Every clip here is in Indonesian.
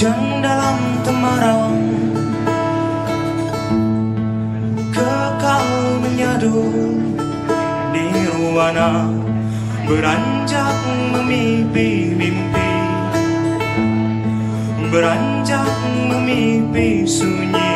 Hujan dalam kemarau Kekal menyadu Nirwana Beranjak mimpi mimpi. Beranjak mimpi sunyi.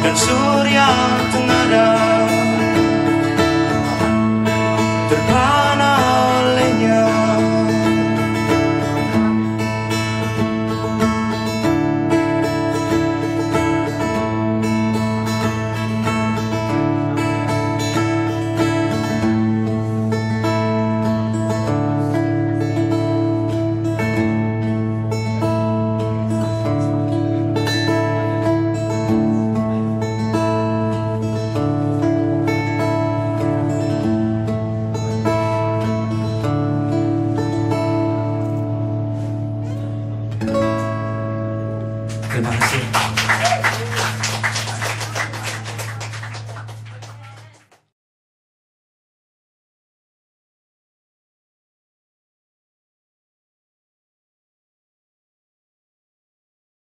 dan surya pun ada 跟他。